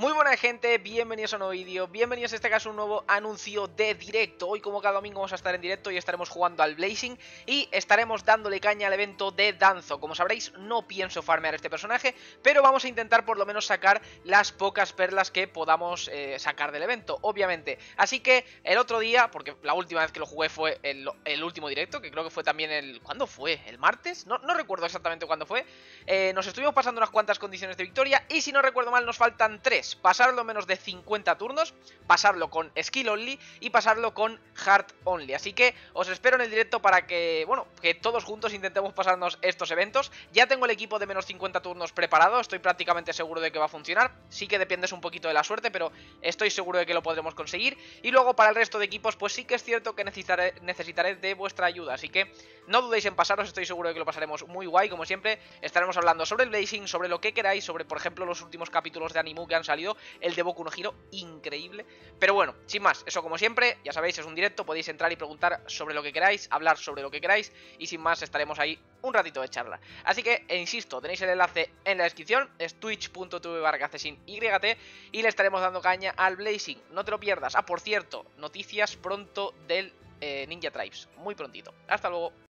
Muy buena gente, bienvenidos a un nuevo vídeo, bienvenidos a este caso a un nuevo anuncio de directo. Hoy como cada domingo vamos a estar en directo y estaremos jugando al Blazing Y estaremos dándole caña al evento de Danzo. Como sabréis no pienso farmear este personaje Pero vamos a intentar por lo menos sacar las pocas perlas que podamos eh, sacar del evento Obviamente, así que el otro día, porque la última vez que lo jugué fue el, último directo Que creo que fue también el... ¿cuándo fue? ¿El martes? No, no recuerdo exactamente cuándo fue. Eh, Nos estuvimos pasando unas cuantas condiciones de victoria Y si no recuerdo mal nos faltan tres pasarlo menos de 50 turnos, pasarlo con skill only y pasarlo con heart only. Así que os espero en el directo para que, bueno, que todos juntos intentemos pasarnos estos eventos. Ya tengo el equipo de menos 50 turnos preparado, estoy prácticamente seguro de que va a funcionar. Sí que dependes un poquito de la suerte, pero estoy seguro de que lo podremos conseguir. Y luego para el resto de equipos, pues sí que es cierto que necesitaré, necesitaré de vuestra ayuda. Así que no dudéis en pasaros, estoy seguro de que lo pasaremos muy guay, como siempre. Estaremos hablando sobre el Blazing, sobre lo que queráis, sobre por ejemplo los últimos capítulos de Animu que han salido, el de Boku no Hero, increíble. Pero bueno, sin más, eso como siempre, ya sabéis, es un directo, podéis entrar y preguntar sobre lo que queráis, hablar sobre lo que queráis, y sin más estaremos ahí un ratito de charla. Así que, e insisto, tenéis el enlace en la descripción, es twitch.tv barra YT, y le estaremos dando caña al Blazing, no te lo pierdas. Ah, por cierto, noticias pronto del eh, Ninja Tribes, muy prontito. Hasta luego.